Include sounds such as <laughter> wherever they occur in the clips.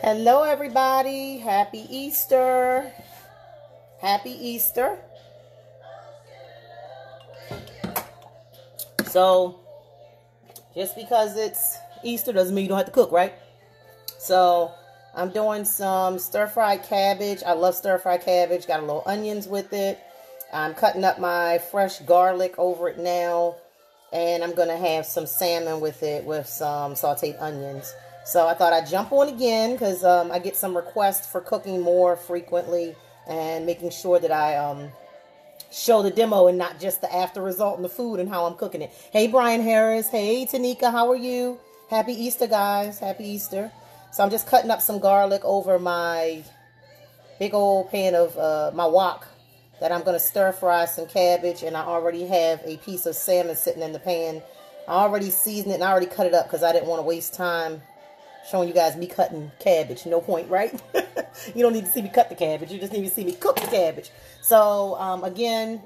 Hello, everybody. Happy Easter. Happy Easter. So, just because it's Easter doesn't mean you don't have to cook, right? So, I'm doing some stir-fried cabbage. I love stir-fried cabbage. Got a little onions with it. I'm cutting up my fresh garlic over it now. And I'm going to have some salmon with it with some sauteed onions. So I thought I'd jump on again because um, I get some requests for cooking more frequently and making sure that I um, show the demo and not just the after result and the food and how I'm cooking it. Hey, Brian Harris. Hey, Tanika. How are you? Happy Easter, guys. Happy Easter. So I'm just cutting up some garlic over my big old pan of uh, my wok that I'm going to stir fry some cabbage. And I already have a piece of salmon sitting in the pan. I already seasoned it and I already cut it up because I didn't want to waste time showing you guys me cutting cabbage. No point, right? <laughs> you don't need to see me cut the cabbage. You just need to see me cook the cabbage. So, um, again,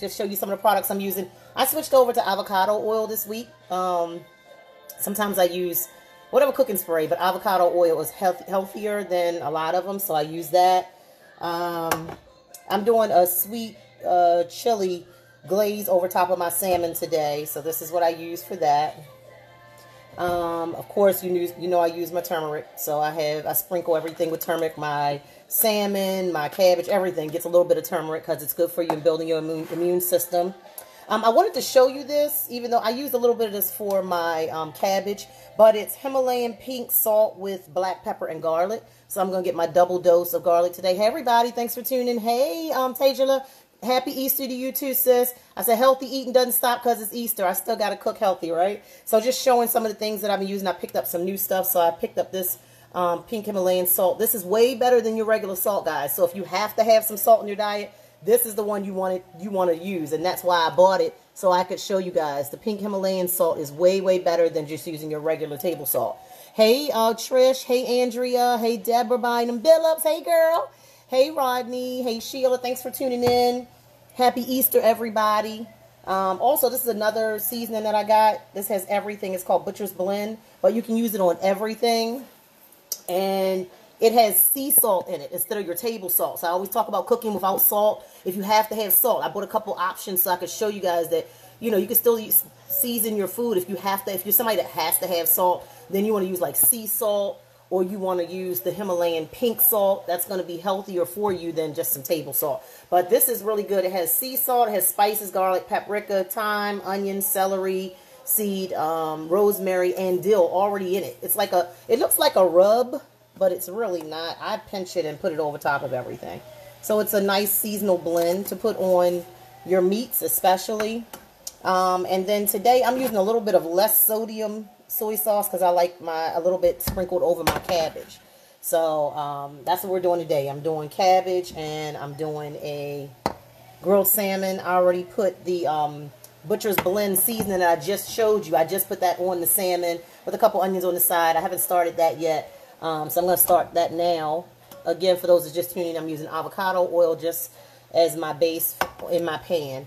just show you some of the products I'm using. I switched over to avocado oil this week. Um, sometimes I use whatever cooking spray, but avocado oil is health healthier than a lot of them, so I use that. Um, I'm doing a sweet uh, chili glaze over top of my salmon today, so this is what I use for that. Um, of course, you, use, you know I use my turmeric, so I have I sprinkle everything with turmeric. My salmon, my cabbage, everything gets a little bit of turmeric because it's good for you in building your immune, immune system. Um, I wanted to show you this, even though I used a little bit of this for my um, cabbage, but it's Himalayan pink salt with black pepper and garlic. So I'm going to get my double dose of garlic today. Hey, everybody, thanks for tuning in. Hey, um, Tajala, Happy Easter to you too, sis. I said healthy eating doesn't stop because it's Easter. I still got to cook healthy, right? So just showing some of the things that I've been using. I picked up some new stuff. So I picked up this um, pink Himalayan salt. This is way better than your regular salt, guys. So if you have to have some salt in your diet, this is the one you want to, you want to use. And that's why I bought it so I could show you guys. The pink Himalayan salt is way, way better than just using your regular table salt. Hey, uh, Trish. Hey, Andrea. Hey, Deborah Bynum Billups. Hey, girl. Hey, Rodney. Hey, Sheila. Thanks for tuning in. Happy Easter, everybody. Um, also, this is another seasoning that I got. This has everything. It's called Butcher's Blend, but you can use it on everything. And it has sea salt in it instead of your table salt. So I always talk about cooking without salt. If you have to have salt, I bought a couple options so I could show you guys that, you know, you can still use, season your food if you have to. If you're somebody that has to have salt, then you want to use like sea salt or you want to use the Himalayan pink salt, that's going to be healthier for you than just some table salt. But this is really good. It has sea salt, it has spices, garlic, paprika, thyme, onion, celery, seed, um, rosemary, and dill already in it. It's like a, it looks like a rub, but it's really not. I pinch it and put it over top of everything. So it's a nice seasonal blend to put on your meats especially. Um, and then today I'm using a little bit of less sodium soy sauce because I like my a little bit sprinkled over my cabbage. So um, that's what we're doing today. I'm doing cabbage and I'm doing a grilled salmon. I already put the um, Butcher's Blend seasoning that I just showed you. I just put that on the salmon with a couple onions on the side. I haven't started that yet. Um, so I'm going to start that now. Again, for those that just tuning in, I'm using avocado oil just as my base in my pan.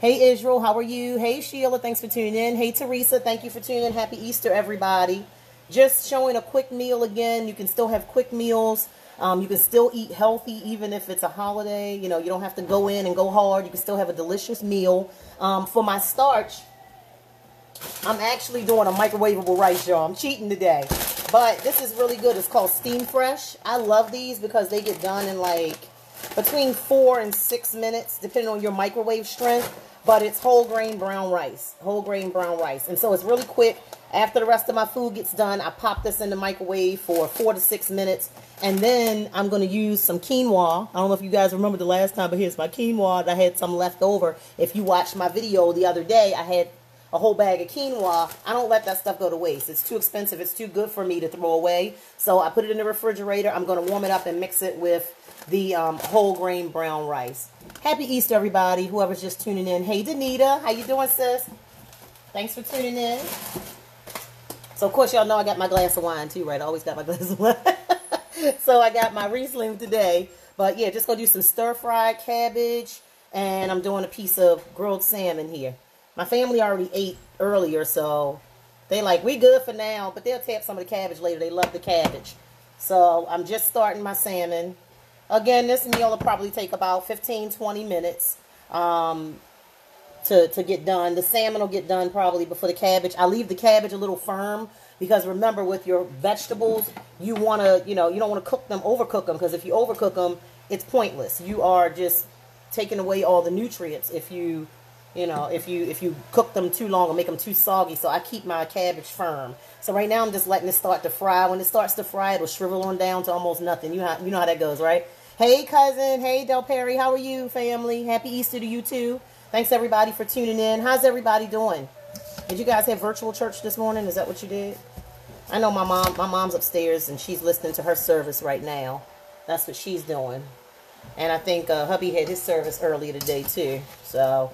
Hey, Israel, how are you? Hey, Sheila, thanks for tuning in. Hey, Teresa, thank you for tuning in. Happy Easter, everybody. Just showing a quick meal again. You can still have quick meals. Um, you can still eat healthy even if it's a holiday. You know, you don't have to go in and go hard. You can still have a delicious meal. Um, for my starch, I'm actually doing a microwavable rice, y'all. I'm cheating today. But this is really good. It's called Steam Fresh. I love these because they get done in like between four and six minutes, depending on your microwave strength but it's whole grain brown rice. Whole grain brown rice. And so it's really quick. After the rest of my food gets done, I pop this in the microwave for four to six minutes. And then I'm going to use some quinoa. I don't know if you guys remember the last time, but here's my quinoa. I had some left over. If you watched my video the other day, I had a whole bag of quinoa. I don't let that stuff go to waste. It's too expensive. It's too good for me to throw away. So I put it in the refrigerator. I'm going to warm it up and mix it with the um, whole grain brown rice. Happy Easter, everybody. Whoever's just tuning in. Hey, Danita. How you doing, sis? Thanks for tuning in. So, of course, y'all know I got my glass of wine, too, right? I always got my <laughs> glass of wine. so, I got my Riesling today. But, yeah, just going to do some stir-fried cabbage. And I'm doing a piece of grilled salmon here. My family already ate earlier, so they like, we good for now. But they'll tap some of the cabbage later. They love the cabbage. So I'm just starting my salmon. Again, this meal will probably take about 15, 20 minutes um, to, to get done. The salmon will get done probably before the cabbage. I leave the cabbage a little firm because remember with your vegetables, you want to, you know, you don't want to cook them, overcook them because if you overcook them, it's pointless. You are just taking away all the nutrients if you you know if you if you cook them too long or make them too soggy so i keep my cabbage firm so right now i'm just letting it start to fry when it starts to fry it'll shrivel on down to almost nothing you, you know how that goes right hey cousin hey del perry how are you family happy easter to you too thanks everybody for tuning in how's everybody doing did you guys have virtual church this morning is that what you did i know my mom my mom's upstairs and she's listening to her service right now that's what she's doing and I think uh, hubby had his service earlier today too. So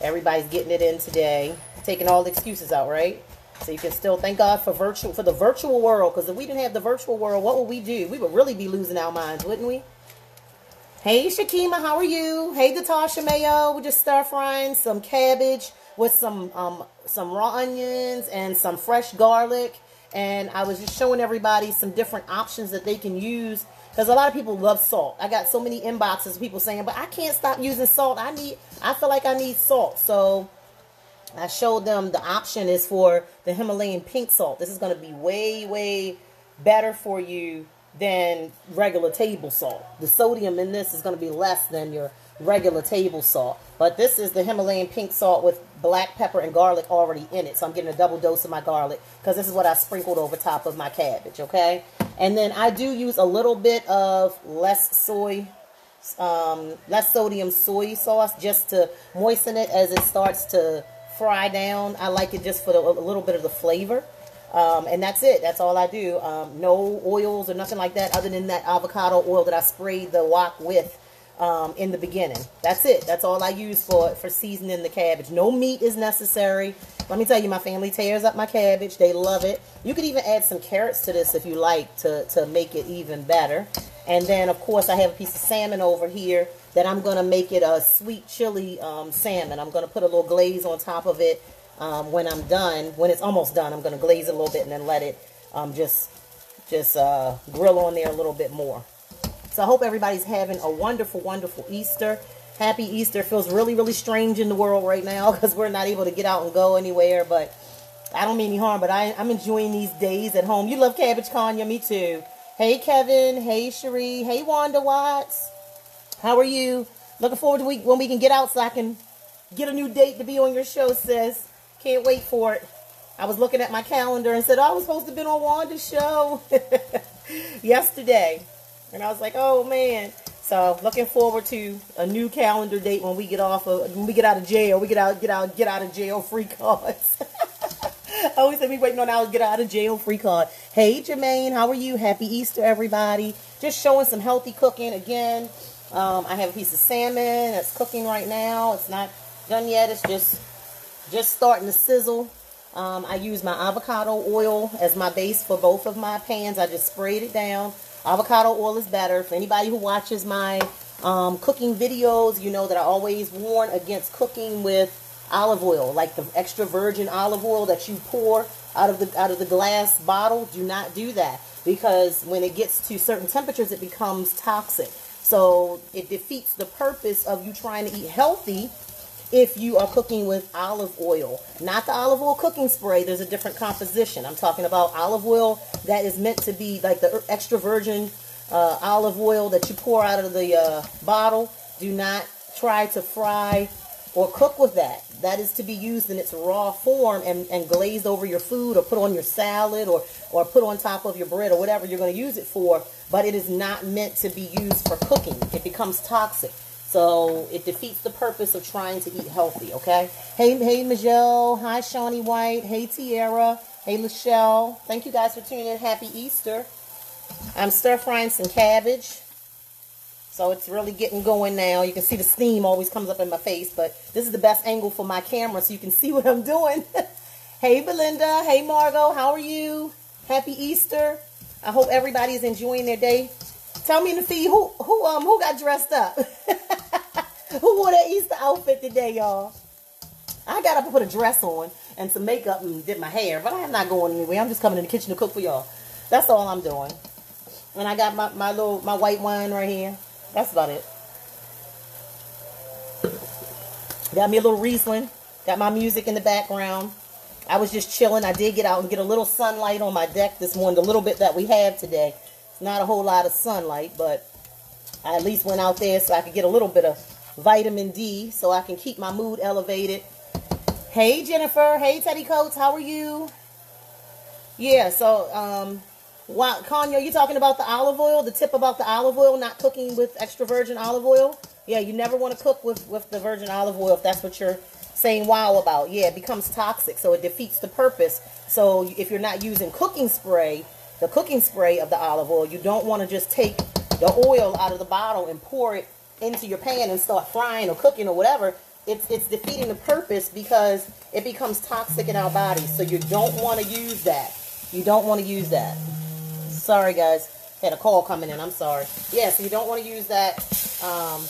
everybody's getting it in today, taking all the excuses out, right? So you can still thank God for virtual for the virtual world. Because if we didn't have the virtual world, what would we do? We would really be losing our minds, wouldn't we? Hey Shakima, how are you? Hey Natasha Mayo, we're just stir frying some cabbage with some um, some raw onions and some fresh garlic. And I was just showing everybody some different options that they can use because a lot of people love salt. I got so many inboxes of people saying, but I can't stop using salt. I need, I feel like I need salt. So I showed them the option is for the Himalayan pink salt. This is going to be way, way better for you than regular table salt. The sodium in this is going to be less than your regular table salt. But this is the Himalayan pink salt with black pepper and garlic already in it. So I'm getting a double dose of my garlic because this is what I sprinkled over top of my cabbage, okay? And then I do use a little bit of less soy, um, less sodium soy sauce just to moisten it as it starts to fry down. I like it just for the, a little bit of the flavor. Um, and that's it. That's all I do. Um, no oils or nothing like that other than that avocado oil that I sprayed the wok with um, in the beginning. That's it. That's all I use for, for seasoning the cabbage. No meat is necessary. Let me tell you, my family tears up my cabbage. They love it. You could even add some carrots to this if you like to, to make it even better. And then, of course, I have a piece of salmon over here that I'm going to make it a sweet chili um, salmon. I'm going to put a little glaze on top of it um, when I'm done. When it's almost done, I'm going to glaze it a little bit and then let it um, just, just uh, grill on there a little bit more. So I hope everybody's having a wonderful, wonderful Easter. Happy Easter. Feels really, really strange in the world right now <laughs> because we're not able to get out and go anywhere. But I don't mean any harm, but I, am enjoying these days at home. You love cabbage, Kanya. Me too. Hey, Kevin. Hey, Cherie. Hey, Wanda Watts. How are you? Looking forward to week when we can get out so I can get a new date to be on your show, sis. Can't wait for it. I was looking at my calendar and said, oh, I was supposed to be on Wanda's show <laughs> yesterday. And I was like, oh man. So looking forward to a new calendar date when we get off of when we get out of jail. We get out get out get out of jail free cards. I <laughs> always say we waiting on our get out of jail free card. Hey Jermaine, how are you? Happy Easter, everybody. Just showing some healthy cooking again. Um, I have a piece of salmon that's cooking right now. It's not done yet. It's just just starting to sizzle. Um, I use my avocado oil as my base for both of my pans. I just sprayed it down. Avocado oil is better. For anybody who watches my um, cooking videos, you know that I always warn against cooking with olive oil, like the extra virgin olive oil that you pour out of the out of the glass bottle. Do not do that because when it gets to certain temperatures, it becomes toxic. So it defeats the purpose of you trying to eat healthy if you are cooking with olive oil. Not the olive oil cooking spray, there's a different composition. I'm talking about olive oil that is meant to be like the extra virgin uh, olive oil that you pour out of the uh, bottle. Do not try to fry or cook with that. That is to be used in its raw form and, and glazed over your food or put on your salad or, or put on top of your bread or whatever you're going to use it for. But it is not meant to be used for cooking. It becomes toxic. So it defeats the purpose of trying to eat healthy, okay? Hey, hey, Michelle. Hi, Shawnee White. Hey, Tiara. Hey, Michelle. Thank you guys for tuning in. Happy Easter. I'm stir frying some cabbage. So it's really getting going now. You can see the steam always comes up in my face, but this is the best angle for my camera so you can <laughs> see what I'm doing. <laughs> hey, Belinda. Hey, Margot. How are you? Happy Easter. I hope everybody is enjoying their day. Tell me in the feed who who um who got dressed up. <laughs> who wore that Easter outfit today, y'all? I got up and put a dress on and some makeup and did my hair, but I am not going anywhere. I'm just coming in the kitchen to cook for y'all. That's all I'm doing. And I got my, my little my white wine right here. That's about it. Got me a little Riesling. Got my music in the background. I was just chilling. I did get out and get a little sunlight on my deck this morning, the little bit that we have today. Not a whole lot of sunlight, but I at least went out there so I could get a little bit of vitamin D so I can keep my mood elevated. Hey, Jennifer. Hey, Teddy Coates. How are you? Yeah, so, um, wow, Kanye, you talking about the olive oil, the tip about the olive oil, not cooking with extra virgin olive oil? Yeah, you never want to cook with, with the virgin olive oil if that's what you're saying wow about. Yeah, it becomes toxic, so it defeats the purpose. So if you're not using cooking spray, the cooking spray of the olive oil, you don't want to just take the oil out of the bottle and pour it into your pan and start frying or cooking or whatever. It's, it's defeating the purpose because it becomes toxic in our bodies. So you don't want to use that. You don't want to use that. Sorry, guys. Had a call coming in. I'm sorry. Yes, yeah, so you don't want to use that um,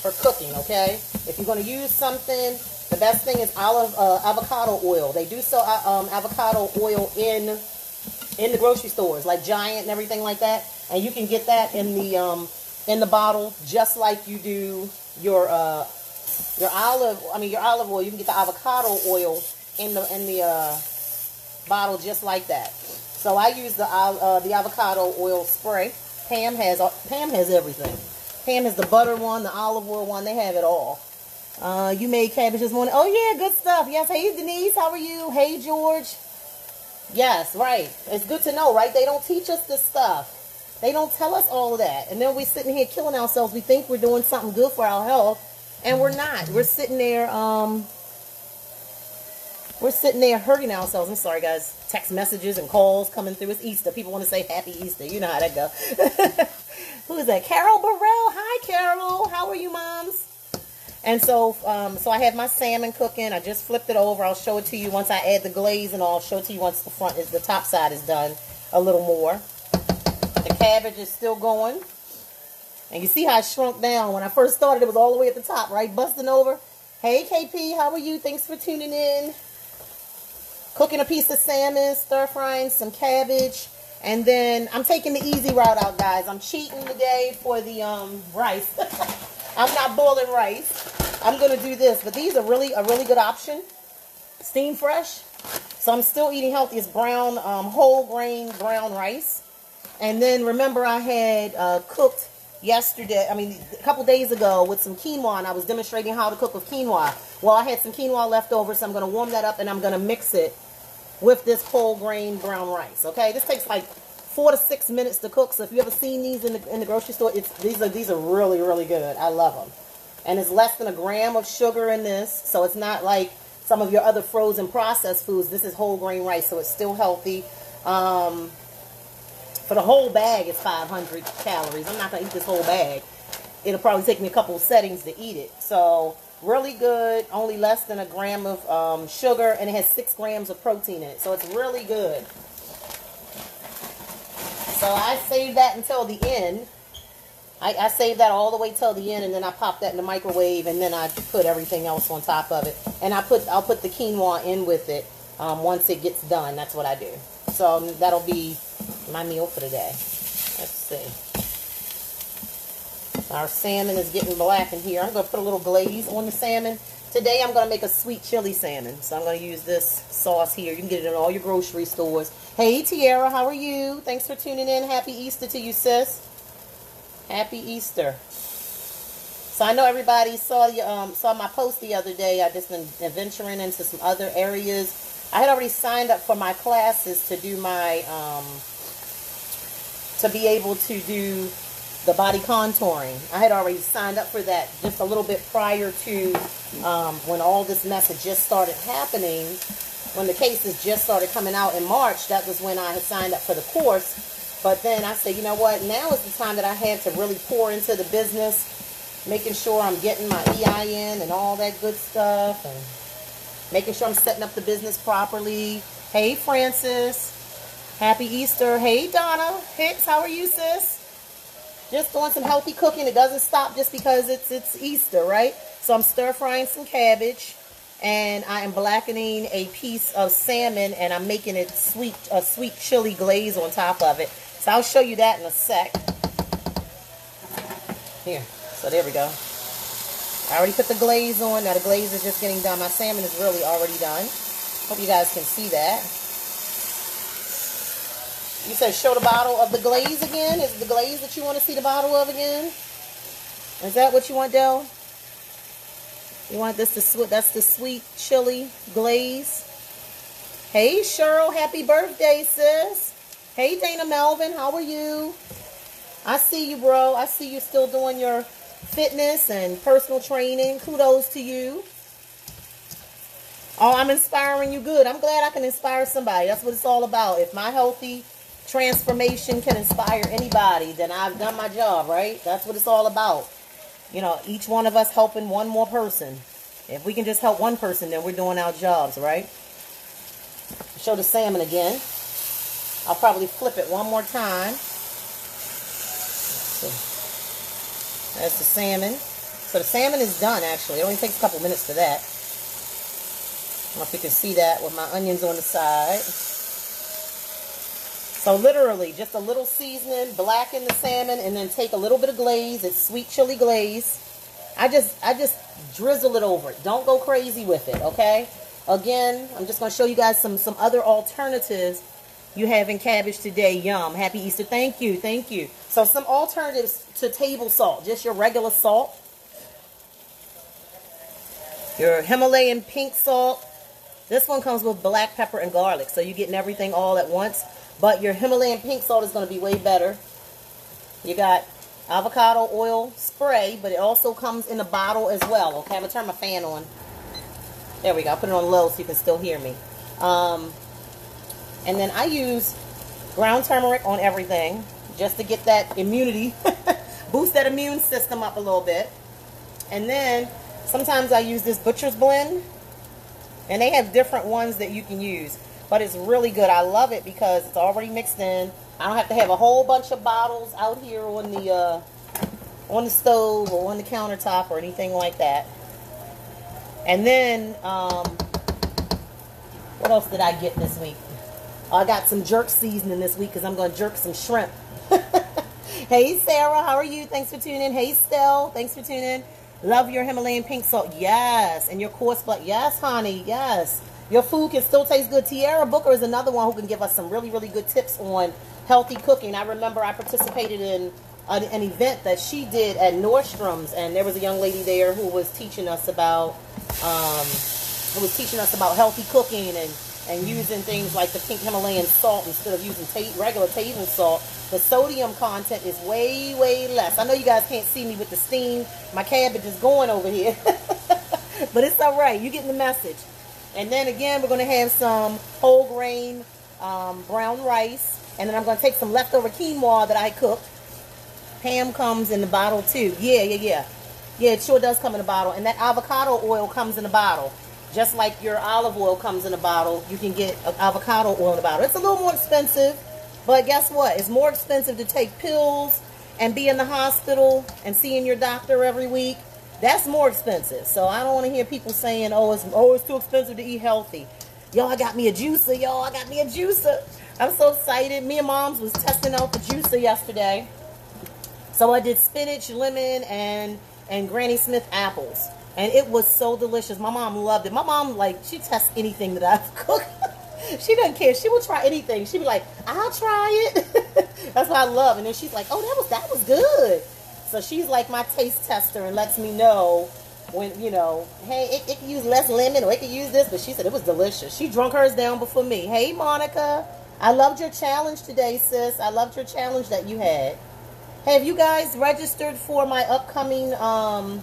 for cooking, okay? If you're going to use something the best thing is olive uh, avocado oil. They do sell uh, um, avocado oil in in the grocery stores, like Giant and everything like that. And you can get that in the um, in the bottle, just like you do your uh, your olive. I mean, your olive oil. You can get the avocado oil in the in the uh, bottle, just like that. So I use the uh, the avocado oil spray. Pam has Pam has everything. Pam has the butter one, the olive oil one. They have it all. Uh, you made cabbage this morning. Oh, yeah, good stuff. Yes. Hey, Denise. How are you? Hey, George. Yes, right. It's good to know, right? They don't teach us this stuff. They don't tell us all that. And then we're sitting here killing ourselves. We think we're doing something good for our health, and we're not. We're sitting there, um, we're sitting there hurting ourselves. I'm sorry, guys. Text messages and calls coming through. It's Easter. People want to say Happy Easter. You know how that go. <laughs> Who is that? Carol Burrell. Hi, Carol. How are you, moms? And so, um, so I have my salmon cooking. I just flipped it over. I'll show it to you once I add the glaze and I'll show it to you once the front is, the top side is done a little more. The cabbage is still going. And you see how it shrunk down. When I first started, it was all the way at the top, right? Busting over. Hey, KP, how are you? Thanks for tuning in. Cooking a piece of salmon, stir frying some cabbage. And then I'm taking the easy route out, guys. I'm cheating today for the um, rice. <laughs> I'm not boiling rice. I'm going to do this. But these are really a really good option. Steam fresh. So I'm still eating healthy. It's brown, um, whole grain brown rice. And then remember I had uh, cooked yesterday, I mean, a couple days ago with some quinoa, and I was demonstrating how to cook with quinoa. Well, I had some quinoa left over, so I'm going to warm that up, and I'm going to mix it with this whole grain brown rice, okay? This takes like four to six minutes to cook. So if you ever seen these in the in the grocery store, it's these are these are really really good. I love them, and it's less than a gram of sugar in this, so it's not like some of your other frozen processed foods. This is whole grain rice, so it's still healthy. Um, for the whole bag, it's 500 calories. I'm not gonna eat this whole bag. It'll probably take me a couple settings to eat it. So really good, only less than a gram of um, sugar, and it has six grams of protein in it. So it's really good. So I saved that until the end. I, I that all the way till the end, and then I popped that in the microwave, and then I put everything else on top of it. And I put I'll put the quinoa in with it um, once it gets done. That's what I do. So that'll be my meal for the day. Let's see. Our salmon is getting black in here. I'm going to put a little glaze on the salmon. Today I'm going to make a sweet chili salmon. So I'm going to use this sauce here. You can get it in all your grocery stores. Hey, Tiara, how are you? Thanks for tuning in. Happy Easter to you, sis. Happy Easter. So I know everybody saw um, saw my post the other day. I just been into some other areas. I had already signed up for my classes to do my um, to be able to do the body contouring. I had already signed up for that just a little bit prior to um, when all this mess had just started happening when the cases just started coming out in March, that was when I had signed up for the course. But then I said, you know what? Now is the time that I had to really pour into the business, making sure I'm getting my EIN and all that good stuff, and making sure I'm setting up the business properly. Hey, Francis. Happy Easter. Hey, Donna Hicks. How are you, sis? Just doing some healthy cooking. It doesn't stop just because it's it's Easter, right? So I'm stir frying some cabbage. and I am blackening a piece of salmon and I'm making it sweet, a sweet chili glaze on top of it. So I'll show you that in a sec. Here, so there we go. I already put the glaze on. Now the glaze is just getting done. My salmon is really already done. Hope you guys can see that. You said show the bottle of the glaze again? Is the glaze that you want to see the bottle of again? Is that what you want, Dell? You want this to sweet? that's the sweet chili glaze. Hey Cheryl, happy birthday, sis. Hey Dana Melvin, how are you? I see you, bro. I see you still doing your fitness and personal training. Kudos to you. Oh, I'm inspiring you good. I'm glad I can inspire somebody. That's what it's all about. If my healthy transformation can inspire anybody, then I've done my job, right? That's what it's all about you know, each one of us helping one more person. If we can just help one person, then we're doing our jobs, right? Show the salmon again. I'll probably flip it one more time. That's the salmon. So the salmon is done, actually. It only takes a couple minutes for that. I don't know if you can see that with my onions on the side. So literally, just a little seasoning, blacken the salmon, and then take a little bit of glaze. It's sweet chili glaze. I just, I just drizzle it over it. Don't go crazy with it, okay? Again, I'm just going to show you guys some, some other alternatives you have in cabbage today. Yum. Happy Easter. Thank you. Thank you. So some alternatives to table salt. Just your regular salt. Your Himalayan pink salt. This one comes with black pepper and garlic. So you're getting everything all at once. But your Himalayan pink salt is going to be way better. You got avocado oil spray, but it also comes in a bottle as well. Okay, I'm going to turn my fan on. There we go. I'll put it on low so you can still hear me. Um, and then I use ground turmeric on everything just to get that immunity, <laughs> boost that immune system up a little bit. And then sometimes I use this Butcher's Blend. And they have different ones that you can use. But it's really good. I love it because it's already mixed in. I don't have to have a whole bunch of bottles out here on the uh, on the stove or on the countertop or anything like that. And then, um, what else did I get this week? I got some jerk seasoning this week because I'm going to jerk some shrimp. <laughs> hey, Sarah, how are you? Thanks for tuning in. Hey, Stell, thanks for tuning in. Love your Himalayan pink salt. Yes. And your coarse blood. Yes, honey. Yes. Your food can still taste good. Tiara Booker is another one who can give us some really, really good tips on healthy cooking. I remember I participated in an, an event that she did at Nordstrom's, and there was a young lady there who was teaching us about, um, who was teaching us about healthy cooking and and using things like the pink Himalayan salt instead of using regular table salt. The sodium content is way, way less. I know you guys can't see me with the steam. My cabbage is going over here. <laughs> but it's all right. You're getting the message. And then again, we're going to have some whole grain um, brown rice. And then I'm going to take some leftover quinoa that I cooked. Pam comes in the bottle too. Yeah, yeah, yeah. Yeah, it sure does come in a bottle. And that avocado oil comes in a bottle. Just like your olive oil comes in a bottle, you can get avocado oil in a bottle. It's a little more expensive, but guess what? It's more expensive to take pills and be in the hospital and seeing your doctor every week that's more expensive. So I don't want to hear people saying, oh, it's, oh, it's too expensive to eat healthy. Y'all I got me a juicer. Y'all I got me a juicer. I'm so excited. Me and Moms was testing out the juicer yesterday. So I did spinach, lemon, and, and Granny Smith apples. And it was so delicious. My mom loved it. My mom, like, she tests anything that I've <laughs> cooked. she doesn't care. She will try anything. She'd be like, I'll try it. <laughs> That's what I love. And then she's like, oh, that was that was good. So she's like my taste tester and lets me know when, you know, hey, it, it can use less lemon or it can use this. But she said it was delicious. She drunk hers down before me. Hey, Monica. I loved your challenge today, sis. I loved your challenge that you had. Hey, have you guys registered for my upcoming um,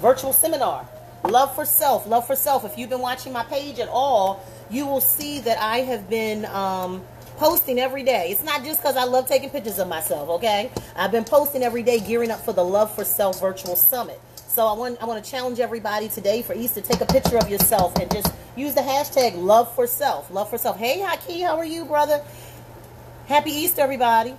virtual seminar? Love for Self. Love for Self. If you've been watching my page at all, you will see that I have been... Um, posting every day. It's not just because I love taking pictures of myself, okay? I've been posting every day gearing up for the Love for Self Virtual Summit. So I want I want to challenge everybody today for Easter. To take a picture of yourself and just use the hashtag Love for Self. Love for Self. Hey, Haki, how are you, brother? Happy Easter, everybody.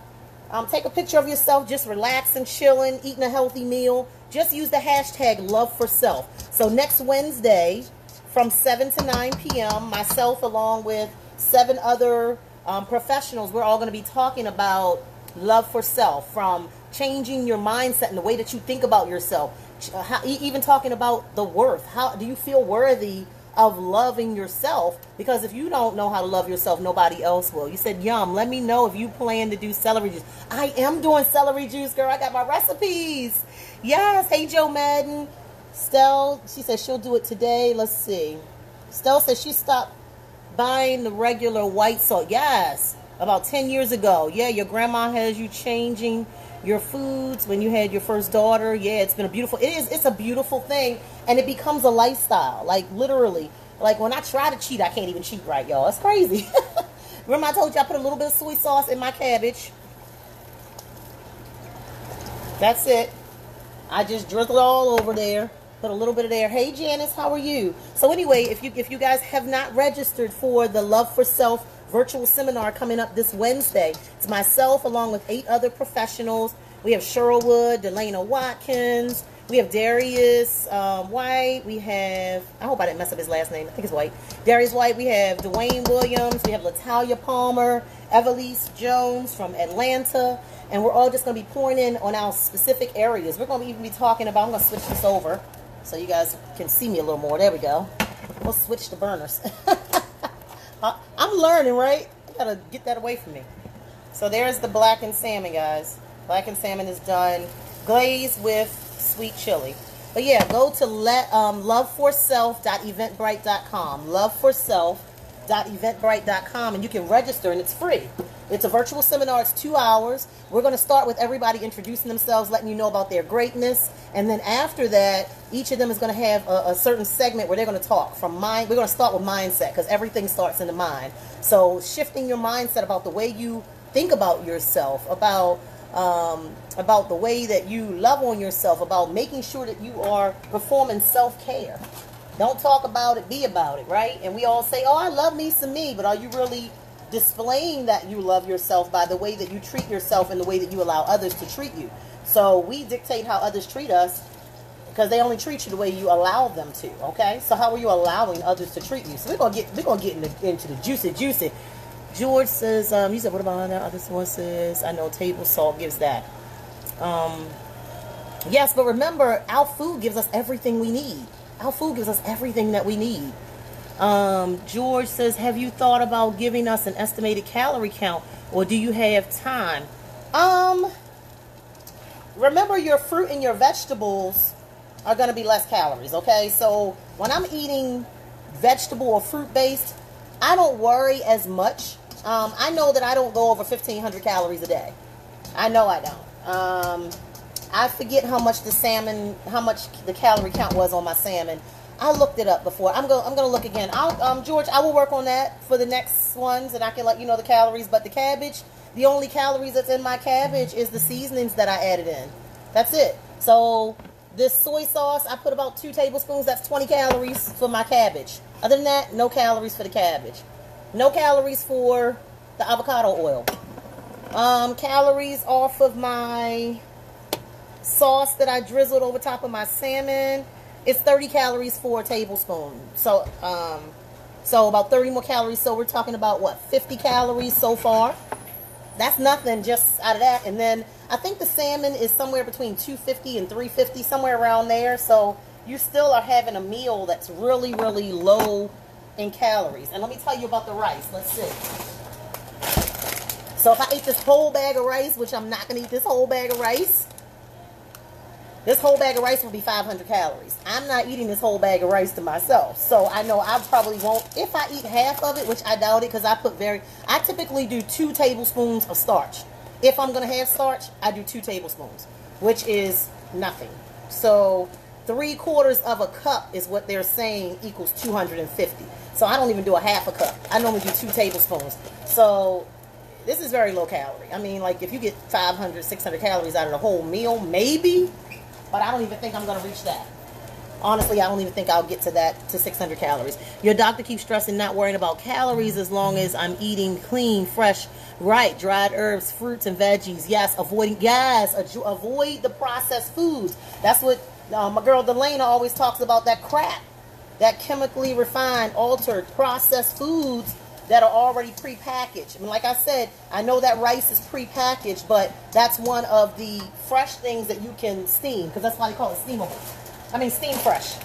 Um, take a picture of yourself, just relaxing, chilling, eating a healthy meal. Just use the hashtag Love for Self. So next Wednesday, from 7 to 9 p.m. Myself, along with seven other um, professionals, we're all going to be talking about love for self, from changing your mindset and the way that you think about yourself, how, even talking about the worth. How do you feel worthy of loving yourself? Because if you don't know how to love yourself, nobody else will. You said, Yum, let me know if you plan to do celery juice. I am doing celery juice, girl. I got my recipes. Yes. Hey, Joe Madden. Stell, she says she'll do it today. Let's see. Stell says she stopped buying the regular white salt. Yes, about 10 years ago. Yeah, your grandma has you changing your foods when you had your first daughter. Yeah, it's been a beautiful, it is, it's a beautiful thing. And it becomes a lifestyle, like literally. Like when I try to cheat, I can't even cheat right, y'all. It's crazy. <laughs> Remember I told you I put a little bit of soy sauce in my cabbage. That's it. I just drizzle all over there. Put a little bit of there. Hey Janice, how are you? So anyway, if you if you guys have not registered for the Love for Self virtual seminar coming up this Wednesday, it's myself along with eight other professionals. We have Sherwood, Delana Watkins, we have Darius um, White. We have, I hope I didn't mess up his last name. I think it's White. Darius White. We have Dwayne Williams. We have Latalia Palmer. Evelise Jones from Atlanta. And we're all just going to be pouring in on our specific areas. We're going to even be talking about, I'm going to switch this over so you guys can see me a little more. There we go. We'll switch the burners. <laughs> I'm learning, right? I got to get that away from me. So there's the blackened salmon, guys. Blackened salmon is done. Glazed with sweet chili. But yeah, go to let um, loveforself.eventbrite.com. Loveforself.eventbrite.com and you can register and it's free. It's a virtual seminar. It's two hours. We're going to start with everybody introducing themselves, letting you know about their greatness. And then after that, each of them is going to have a, a certain segment where they're going to talk from mind. We're going to start with mindset because everything starts in the mind. So shifting your mindset about the way you think about yourself, about um, about the way that you love on yourself, about making sure that you are performing self care. Don't talk about it, be about it, right? And we all say, "Oh, I love me some me," but are you really displaying that you love yourself by the way that you treat yourself and the way that you allow others to treat you. So we dictate how others treat us because they only treat you the way you allow them to. Okay, so how are you allowing others to treat you? So we're gonna get we're gonna get into, into the juicy juicy. George says, um, you said what about other sources? I know table salt gives that. Um, yes, but remember, our food gives us everything we need. Our food gives us everything that we need. Um, George says, have you thought about giving us an estimated calorie count or do you have time? Um, remember your fruit and your vegetables are going to be less calories, okay? So when I'm eating vegetable or fruit based, I don't worry as much. Um, I know that I don't go over 1,500 calories a day. I know I don't. Um, I forget how much the salmon, how much the calorie count was on my salmon. I looked it up before. I'm going. I'm going to look again. I'll, um, George, I will work on that for the next ones, and I can let you know the calories. But the cabbage, the only calories that's in my cabbage is the seasonings that I added in. That's it. So this soy sauce, I put about two tablespoons. That's 20 calories for my cabbage. Other than that, no calories for the cabbage. No calories for the avocado oil. Um, calories off of my sauce that I drizzled over top of my salmon it's 30 calories for a tablespoon. So, um, so about 30 more calories. So we're talking about what, 50 calories so far? That's nothing just out of that. And then I think the salmon is somewhere between 250 and 350, somewhere around there. So you still are having a meal that's really, really low in calories. And let me tell you about the rice. Let's see. So if I ate this whole bag of rice, which I'm not going to eat this whole bag of rice, this whole bag of rice will be 500 calories. I'm not eating this whole bag of rice to myself. So I know I probably won't, if I eat half of it, which I doubt it because I put very, I typically do two tablespoons of starch. If I'm going to have starch, I do two tablespoons, which is nothing. So three quarters of a cup is what they're saying equals 250. So I don't even do a half a cup. I normally do two tablespoons. So this is very low calorie. I mean, like if you get 500, 600 calories out of the whole meal, maybe but I don't even think I'm going to reach that. Honestly, I don't even think I'll get to that, to 600 calories. Your doctor keeps stressing not worrying about calories as long as I'm eating clean, fresh, right, dried herbs, fruits, and veggies. Yes, avoiding, yes, avoid the processed foods. That's what uh, my girl Delana always talks about, that crap. that chemically refined, altered, processed foods that are already pre-packaged. I mean, like I said, I know that rice is pre-packaged, but that's one of the fresh things that you can steam because that's why they call it steamable. I mean, steam fresh.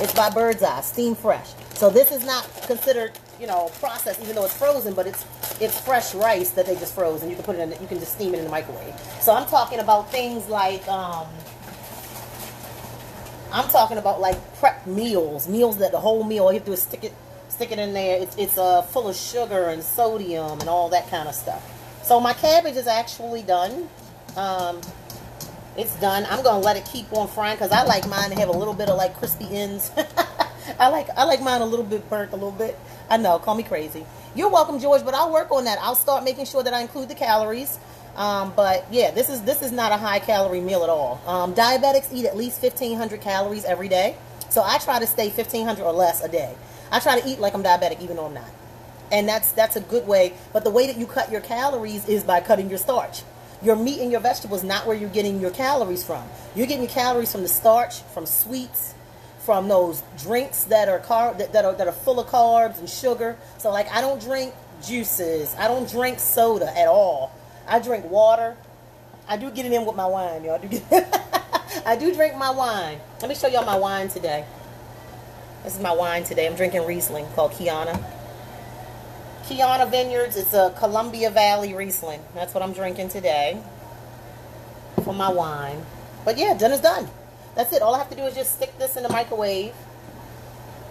It's by Birds Eye, steam fresh. So this is not considered, you know, processed, even though it's frozen, but it's it's fresh rice that they just froze, and you can put it in. You can just steam it in the microwave. So I'm talking about things like. Um, I'm talking about like prep meals, meals that the whole meal you have to stick it stick it in there. It's, it's uh, full of sugar and sodium and all that kind of stuff. So my cabbage is actually done. Um, it's done. I'm gonna let it keep on frying because I like mine to have a little bit of like crispy ends. <laughs> I like I like mine a little bit burnt, a little bit. I know, call me crazy. You're welcome, George, but I'll work on that. I'll start making sure that I include the calories. Um, but yeah, this is this is not a high calorie meal at all. Um, diabetics eat at least 1,500 calories every day, so I try to stay 1,500 or less a day. I try to eat like I'm diabetic, even though I'm not. And that's that's a good way. But the way that you cut your calories is by cutting your starch. Your meat and your vegetables not where you're getting your calories from. You're getting your calories from the starch, from sweets, from those drinks that are carb that, that are that are full of carbs and sugar. So like I don't drink juices. I don't drink soda at all. I drink water. I do get it in with my wine, y'all. I do, <laughs> I do drink my wine. Let me show y'all my wine today. This is my wine today. I'm drinking Riesling called Kiona. Kiona Vineyards. It's a Columbia Valley Riesling. That's what I'm drinking today for my wine. But yeah, done is done. That's it. All I have to do is just stick this in the microwave,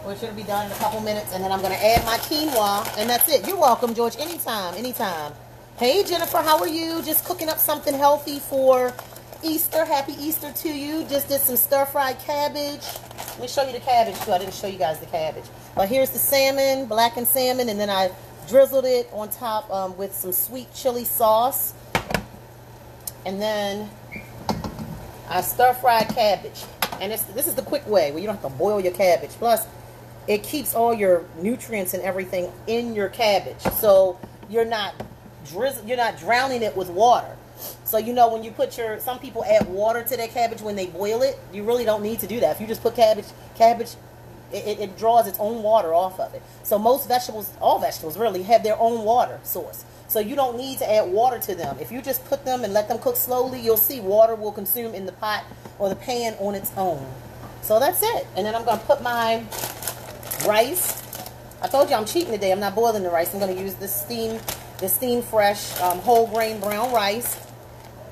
which should be done in a couple minutes, and then I'm going to add my quinoa, and that's it. You're welcome, George. Anytime, anytime. Hey, Jennifer, how are you? Just cooking up something healthy for Easter. Happy Easter to you. Just did some stir-fried cabbage. Let me show you the cabbage, too. I didn't show you guys the cabbage. But here's the salmon, blackened salmon, and then I drizzled it on top um, with some sweet chili sauce. And then I stir-fried cabbage. And this is the quick way where you don't have to boil your cabbage. Plus, it keeps all your nutrients and everything in your cabbage. So you're not you're not drowning it with water. So you know when you put your some people add water to their cabbage when they boil it. You really don't need to do that. If you just put cabbage, cabbage, it, it draws its own water off of it. So most vegetables, all vegetables really, have their own water source. So you don't need to add water to them. If you just put them and let them cook slowly, you'll see water will consume in the pot or the pan on its own. So that's it. And then I'm going to put my rice. I told you I'm cheating today. I'm not boiling the rice. I'm going to use the steam the steam fresh um, whole grain brown rice.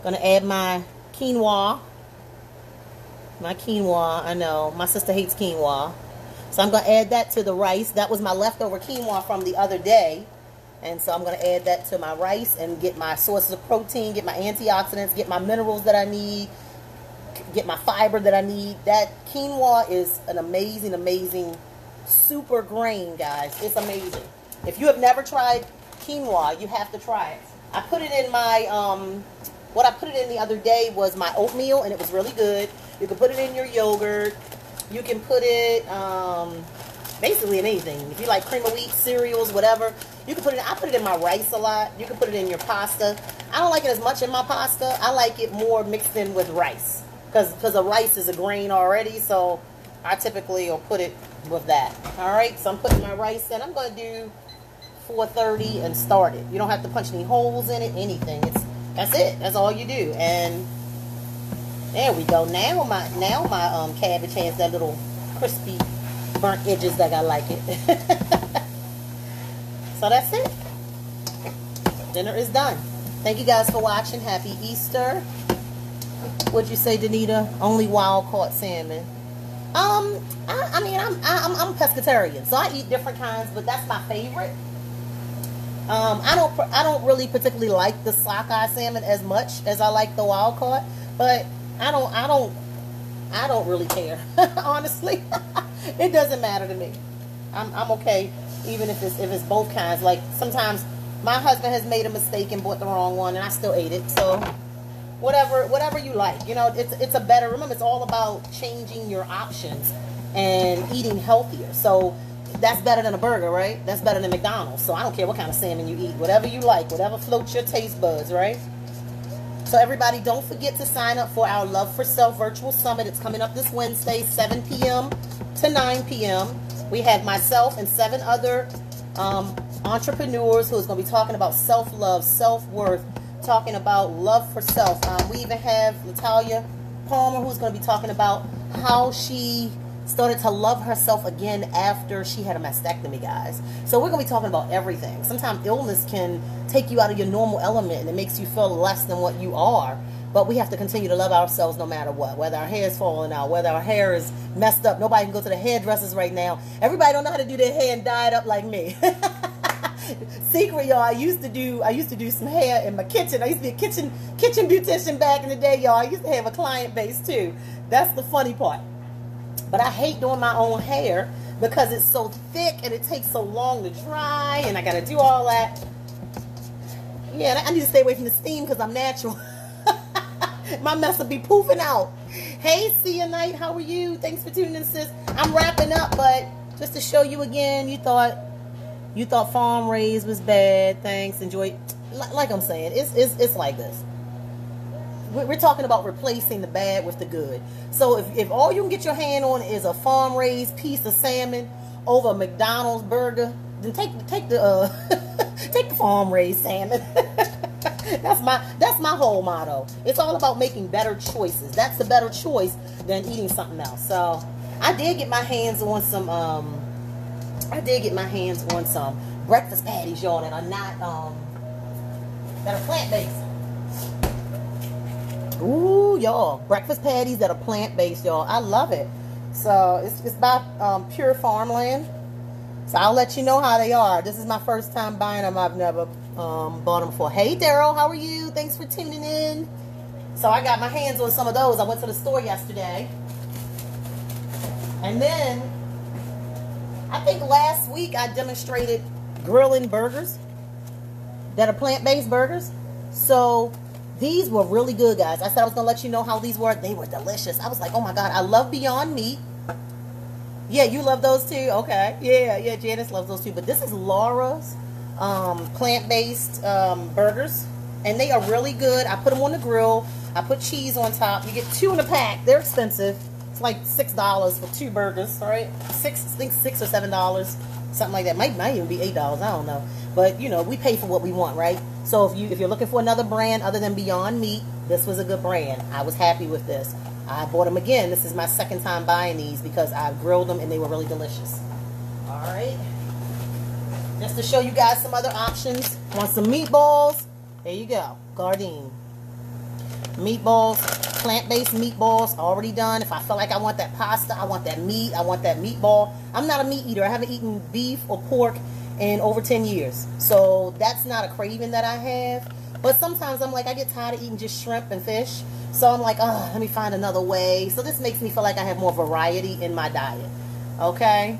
Gonna add my quinoa. My quinoa, I know. My sister hates quinoa. So I'm gonna add that to the rice. That was my leftover quinoa from the other day. And so I'm gonna add that to my rice and get my sources of protein, get my antioxidants, get my minerals that I need, get my fiber that I need. That quinoa is an amazing, amazing super grain, guys. It's amazing. If you have never tried quinoa. You have to try it. I put it in my, um, what I put it in the other day was my oatmeal, and it was really good. You can put it in your yogurt. You can put it, um, basically in anything. If you like cream of wheat, cereals, whatever, you can put it, I put it in my rice a lot. You can put it in your pasta. I don't like it as much in my pasta. I like it more mixed in with rice. Because because the rice is a grain already, so I typically will put it with that. All right, so I'm putting my rice in. I'm going to do 4.30 and start it. You don't have to punch any holes in it, anything. It's That's it. That's all you do. And there we go. Now my now my um, cabbage has that little crispy burnt edges like I like it. <laughs> so that's it. Dinner is done. Thank you guys for watching. Happy Easter. What'd you say, Danita? Only wild caught salmon. Um, I, I mean, I'm, I, am i I'm pescatarian, so I eat different kinds, but that's my favorite. Um, I don't I don't really particularly like the sockeye salmon as much as I like the wild caught, but I don't I don't I don't really care <laughs> honestly. <laughs> it doesn't matter to me. I'm I'm okay even if it's if it's both kinds. Like sometimes my husband has made a mistake and bought the wrong one, and I still ate it. So whatever whatever you like, you know, it's it's a better. Remember, it's all about changing your options and eating healthier. So that's better than a burger, right? That's better than McDonald's. So I don't care what kind of salmon you eat, whatever you like, whatever floats your taste buds, right? So everybody, don't forget to sign up for our Love for Self Virtual Summit. It's coming up this Wednesday, 7 p.m. to 9 p.m. We have myself and seven other um, entrepreneurs who's going to be talking about self-love, self-worth, talking about love for self. Um, we even have Natalia Palmer who's going to be talking about how she started to love herself again after she had a mastectomy, guys. So we're going to be talking about everything. Sometimes illness can take you out of your normal element and it makes you feel less than what you are. But we have to continue to love ourselves no matter what. Whether our hair is falling out, whether our hair is messed up. Nobody can go to the hairdressers right now. Everybody don't know how to do their hair and dye it up like me. <laughs> Secret, y'all. I used to do. I used to do some hair in my kitchen. I used to be a kitchen kitchen beautician back in the day, y'all. I used to have a client base too. That's the funny part. But I hate doing my own hair because it's so thick and it takes so long to dry and I got to do all that. Yeah, I need to stay away from the steam because I'm natural. <laughs> my mess will be poofing out. Hey, see you night. How are you? Thanks for tuning in, sis. I'm wrapping up, but just to show you again, you thought you thought farm raised was bad. Thanks. Enjoy. Like I'm saying, it's it's it's like this we're talking about replacing the bad with the good. So if, if all you can get your hand on is a farm raised piece of salmon over a McDonald's burger, then take take the uh, <laughs> take the farm raised salmon. <laughs> that's my that's my whole motto. It's all about making better choices. That's the better choice than eating something else. So I did get my hands on some um I did get my hands on some breakfast patties, y'all, that are not um that are plant based. Ooh, y'all. Breakfast patties that are plant-based, y'all. I love it. So, it's, it's by um, Pure Farmland. So, I'll let you know how they are. This is my first time buying them. I've never um, bought them before. Hey, Daryl. How are you? Thanks for tuning in. So, I got my hands on some of those. I went to the store yesterday. And then, I think last week I demonstrated grilling burgers that are plant-based burgers. So, these were really good, guys. I said I was going to let you know how these were. They were delicious. I was like, oh my God, I love Beyond Meat. Yeah, you love those too? Okay. Yeah, yeah, Janice loves those too. But this is Laura's um, plant-based um, burgers. And they are really good. I put them on the grill. I put cheese on top. You get two in a pack. They're expensive. It's like $6 for two burgers, right? Six, I think 6 or $7. Something like that. Might, might even be $8. I don't know. But, you know, we pay for what we want, right? So if you if you're looking for another brand other than Beyond Meat, this was a good brand. I was happy with this. I bought them again. This is my second time buying these because I grilled them and they were really delicious. All right. Just to show you guys some other options. Want some meatballs? There you go. Gardein. Meatballs, plant-based meatballs, already done. If I feel like I want that pasta, I want that meat, I want that meatball. I'm not a meat eater. I haven't eaten beef or pork in over 10 years. So that's not a craving that I have. But sometimes I'm like, I get tired of eating just shrimp and fish. So I'm like, oh, let me find another way. So this makes me feel like I have more variety in my diet. Okay.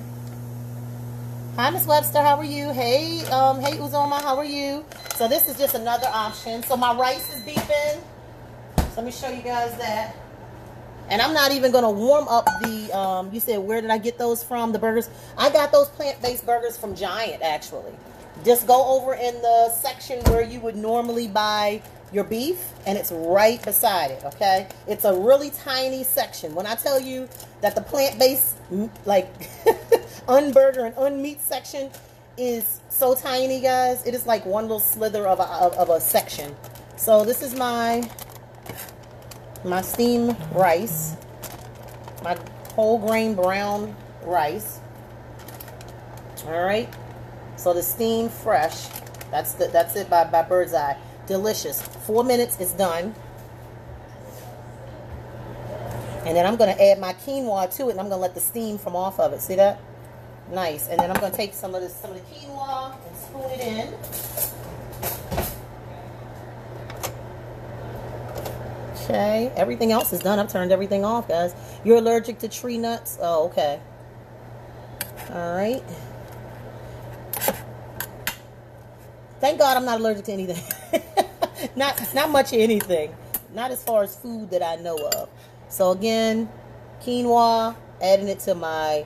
Hi, Miss Webster. How are you? Hey, um, hey, Uzoma. How are you? So this is just another option. So my rice is beeping. Let me show you guys that. And I'm not even going to warm up the, um, you said, where did I get those from, the burgers? I got those plant-based burgers from Giant, actually. Just go over in the section where you would normally buy your beef, and it's right beside it, okay? It's a really tiny section. When I tell you that the plant-based, like, <laughs> unburger and unmeat section is so tiny, guys, it is like one little slither of a, of, of a section. So this is my my steamed rice, my whole grain brown rice. All right. So the steamed fresh. That's the that's it by by Birds Eye. Delicious. Four minutes is done. And then I'm going to add my quinoa to it, and I'm going to let the steam from off of it. See that? Nice. And then I'm going to take some of this, some of the quinoa and spoon it in. Okay, everything else is done. I've turned everything off, guys. You're allergic to tree nuts? Oh, okay. All right. Thank God I'm not allergic to anything. <laughs> not not much of anything. Not as far as food that I know of. So again, quinoa, adding it to my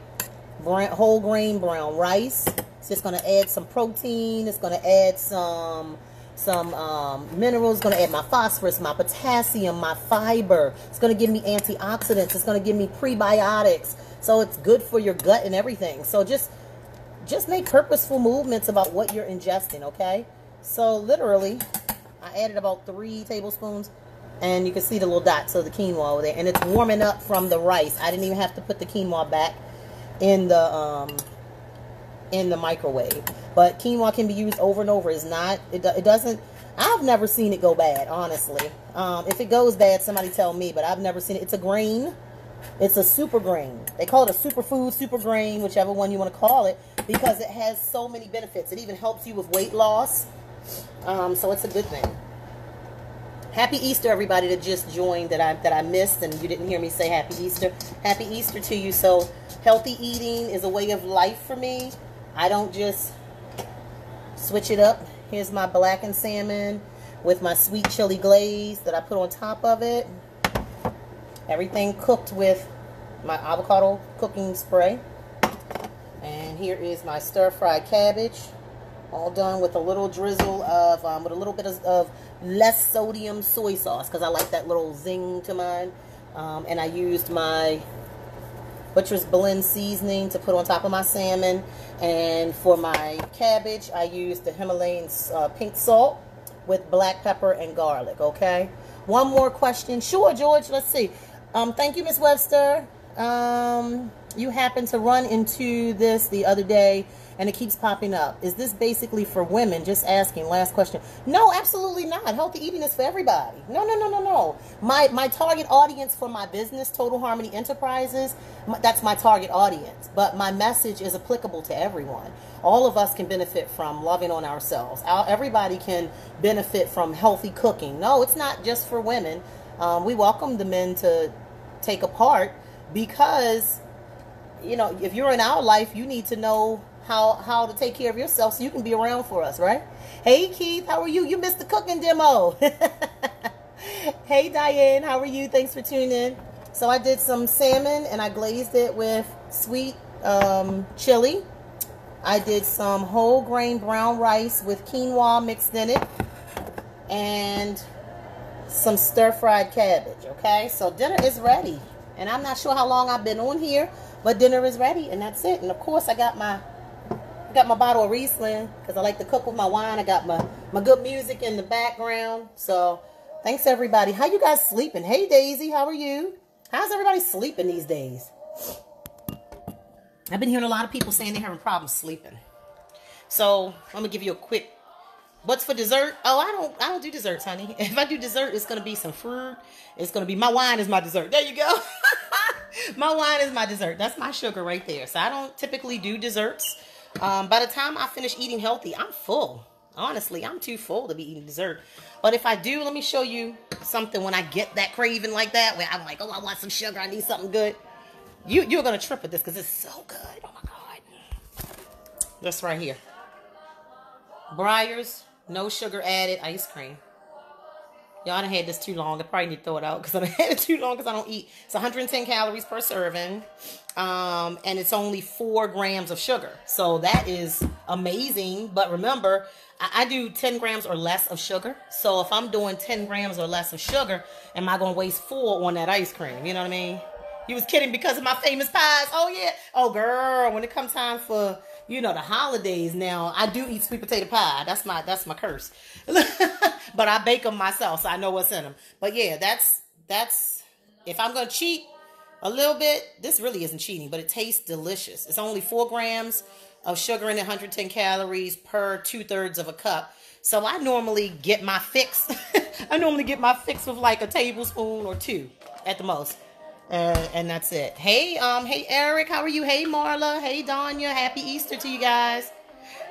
whole grain brown rice. It's just going to add some protein. It's going to add some some um, minerals. Going to add my phosphorus, my potassium, my fiber. It's going to give me antioxidants. It's going to give me prebiotics. So it's good for your gut and everything. So just just make purposeful movements about what you're ingesting, okay? So literally, I added about three tablespoons and you can see the little dots of the quinoa over there and it's warming up from the rice. I didn't even have to put the quinoa back in the um, in the microwave. But quinoa can be used over and over. It's not, it, it doesn't, I've never seen it go bad, honestly. Um, if it goes bad, somebody tell me, but I've never seen it. It's a grain. It's a super grain. They call it a superfood, super grain, whichever one you want to call it, because it has so many benefits. It even helps you with weight loss. Um, so it's a good thing. Happy Easter, everybody that just joined that I that I missed and you didn't hear me say Happy Easter. Happy Easter to you. So healthy eating is a way of life for me. I don't just switch it up. Here's my blackened salmon with my sweet chili glaze that I put on top of it. Everything cooked with my avocado cooking spray. And here is my stir-fried cabbage. All done with a little drizzle of, um, with a little bit of, of less sodium soy sauce because I like that little zing to mine. Um, and I used my Butcher's Blend seasoning to put on top of my salmon. And for my cabbage, I used the Himalayan uh, pink salt with black pepper and garlic, okay? One more question. Sure, George, let's see. Um, thank you, Miss Webster. Um, you happened to run into this the other day and it keeps popping up. Is this basically for women? Just asking. Last question. No, absolutely not. Healthy eating is for everybody. No, no, no, no, no. My my target audience for my business, Total Harmony Enterprises, that's my target audience. But my message is applicable to everyone. All of us can benefit from loving on ourselves. Everybody can benefit from healthy cooking. No, it's not just for women. Um, we welcome the men to take a part because you know if you're in our life you need to know how how to take care of yourself so you can be around for us, right? Hey Keith, how are you? You missed the cooking demo. <laughs> hey Diane, how are you? Thanks for tuning in. So I did some salmon and I glazed it with sweet um, chili. I did some whole grain brown rice with quinoa mixed in it and some stir-fried cabbage, okay? So dinner is ready. And I'm not sure how long I've been on here, but dinner is ready and that's it. And of course I got my got my bottle of Riesling because I like to cook with my wine. I got my, my good music in the background. So thanks everybody. How you guys sleeping? Hey Daisy, how are you? How's everybody sleeping these days? I've been hearing a lot of people saying they're having problems sleeping. So I'm gonna give you a quick what's for dessert? Oh, I don't I don't do desserts, honey. <laughs> If I do dessert, it's gonna be some fruit. It's gonna be my wine is my dessert. There you go. <laughs> my wine is my dessert. That's my sugar right there. So I don't typically do desserts. Um, by the time I finish eating healthy, I'm full. Honestly, I'm too full to be eating dessert. But if I do, let me show you something when I get that craving like that, where I'm like, oh, I want some sugar, I need something good. You, you're going to trip with this because it's so good. Oh, my God. This right here. Breyers, no sugar added ice cream. Y'all done had this too long. I probably need to throw it out because I <laughs> had it too long because I don't eat. It's 110 calories per serving. Um, and it's only four grams of sugar. So that is amazing. But remember, I, I, do 10 grams or less of sugar. So if I'm doing 10 grams or less of sugar, am I going to waste four on that ice cream? You know what I mean? You was kidding because of my famous pies. Oh, yeah. Oh, girl, when it comes time for you know the holidays now i do eat sweet potato pie. That's my that's my curse. <laughs> But i bake them myself so i know what's in them but yeah that's that's if i'm gonna cheat a little bit this really isn't cheating but it tastes delicious. It's only four grams of sugar and 110 calories per two-thirds of a cup. So i normally get my fix <laughs> i normally get my fix with like a tablespoon or two at the most uh, and that's it. Hey, um, hey Eric, how are you? Hey Marla, hey Danya, happy Easter to you guys.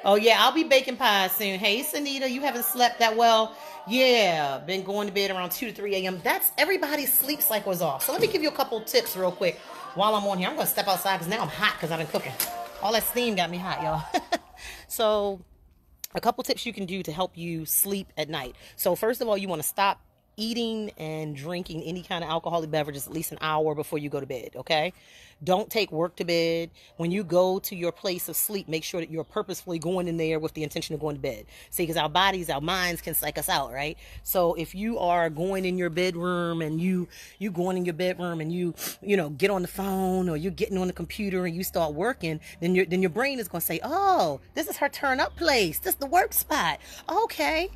Oh yeah, I'll be baking pies soon. Hey Sanita, you haven't slept that well. Yeah, been going to bed around 2 to 3 a.m. That's everybody's sleep cycle is off. So let me give you a couple tips real quick while I'm on here. I'm to step outside because now I'm hot because I've been cooking. All that steam got me hot, y'all. <laughs> so a couple tips you can do to help you sleep at night. So first of all, you want to stop eating and drinking any kind of alcoholic beverages at least an hour before you go to bed, okay? Don't take work to bed. When you go to your place of sleep, make sure that you're purposefully going in there with the intention of going to bed. See, because our bodies, our minds can psych us out, right? So if you are going in your bedroom and you you going in your bedroom and you you know get on the phone or you're getting on the computer and you start working, then your then your brain is gonna say, oh, this is her turn up place. This is the work spot. Okay.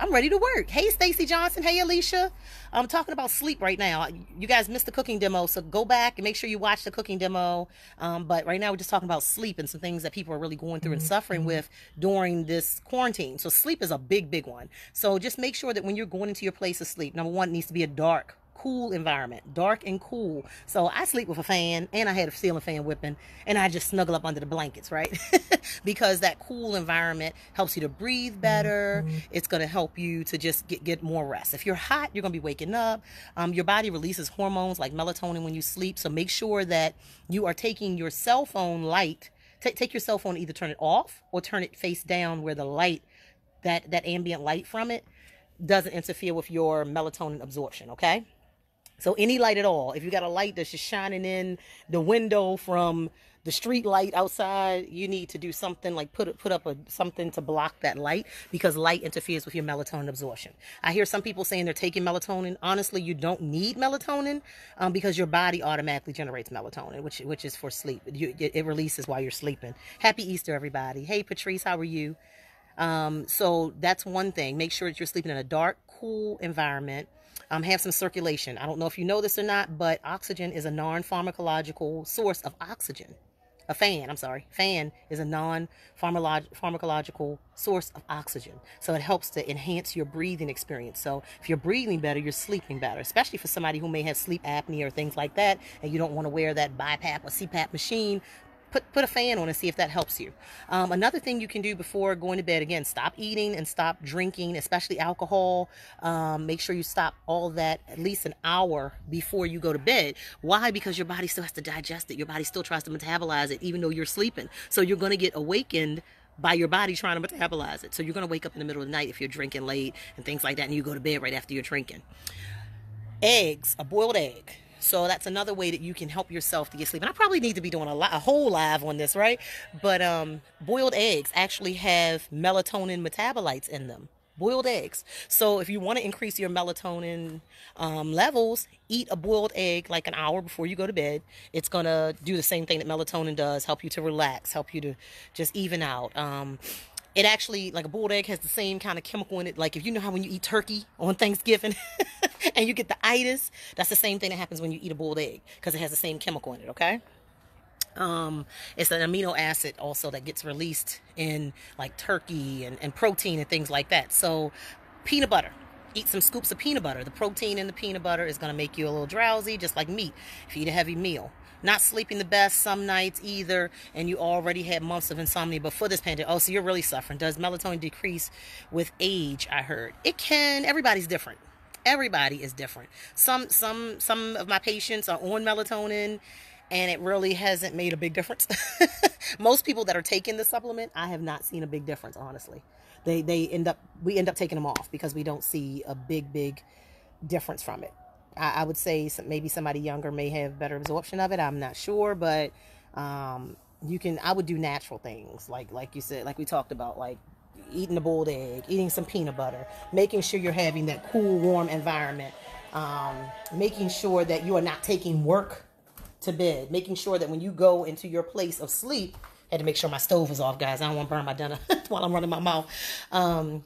I'm ready to work. Hey, Stacy Johnson. Hey, Alicia. I'm talking about sleep right now. You guys missed the cooking demo, so go back and make sure you watch the cooking demo. Um, but right now, we're just talking about sleep and some things that people are really going through and mm-hmm. suffering mm-hmm. with during this quarantine. So, sleep is a big, big one. So, just make sure that when you're going into your place of sleep, number one, it needs to be a dark cool environment, dark and cool. So I sleep with a fan and I had a ceiling fan whipping and I just snuggle up under the blankets, right? <laughs> because that cool environment helps you to breathe better. Mm-hmm. It's going to help you to just get, get more rest. If you're hot, you're going to be waking up. Um, your body releases hormones like melatonin when you sleep. So make sure that you are taking your cell phone light. T- take your cell phone, either turn it off or turn it face down where the light, that, that ambient light from it, doesn't interfere with your melatonin absorption, okay? So any light at all, if you got a light that's just shining in the window from the street light outside, you need to do something like put put up a something to block that light because light interferes with your melatonin absorption. I hear some people saying they're taking melatonin. Honestly, you don't need melatonin um, because your body automatically generates melatonin, which which is for sleep. You, it, it releases while you're sleeping. Happy Easter, everybody. Hey, Patrice, how are you? Um, so that's one thing. Make sure that you're sleeping in a dark, cool environment um, have some circulation. I don't know if you know this or not, but oxygen is a non pharmacological source of oxygen. A fan, I'm sorry, fan is a non pharmacological source of oxygen. So it helps to enhance your breathing experience. So if you're breathing better, you're sleeping better, especially for somebody who may have sleep apnea or things like that, and you don't want to wear that BiPAP or CPAP machine put put a fan on and see if that helps you. Um, another thing you can do before going to bed again, stop eating and stop drinking, especially alcohol. Um, make sure you stop all that at least an hour before you go to bed. Why? Because your body still has to digest it. Your body still tries to metabolize it, even though you're sleeping. So you're going to get awakened by your body trying to metabolize it. So you're going to wake up in the middle of the night if you're drinking late and things like that, and you go to bed right after you're drinking. Eggs, a boiled egg so that's another way that you can help yourself to get sleep. And I probably need to be doing a, a whole live on this, right? But um, boiled eggs actually have melatonin metabolites in them. Boiled eggs. So if you want to increase your melatonin um, levels, eat a boiled egg like an hour before you go to bed. It's going to do the same thing that melatonin does, help you to relax, help you to just even out. Um, it actually like a boiled egg has the same kind of chemical in it. Like if you know how when you eat turkey on thanksgiving <laughs> and you get the itis that's the same thing that happens when you eat a boiled egg because it has the same chemical in it okay? Um, it's an amino acid also that gets released in like turkey and, and protein and things like that. So peanut butter. Eat some scoops of peanut butter. The protein in the peanut butter is going to make you a little drowsy just like meat. If you eat a heavy meal not sleeping the best some nights either, and you already had months of insomnia before this pandemic. Oh, so you're really suffering. Does melatonin decrease with age? I heard it can. Everybody's different. Everybody is different. Some some some of my patients are on melatonin and it really hasn't made a big difference. <laughs> Most people that are taking the supplement, I have not seen a big difference, honestly. They they end up we end up taking them off because we don't see a big big difference from it. I, I would say some, maybe somebody younger may have better absorption of it. I'm not sure, but um, you can. I would do natural things like like you said, like we talked about, like eating a boiled egg, eating some peanut butter, making sure you're having that cool, warm environment, um, making sure that you are not taking work to bed, making sure that when you go into your place of sleep, had to make sure my stove is off, guys. I don't want to burn my dinner <laughs> while I'm running my mouth. Um,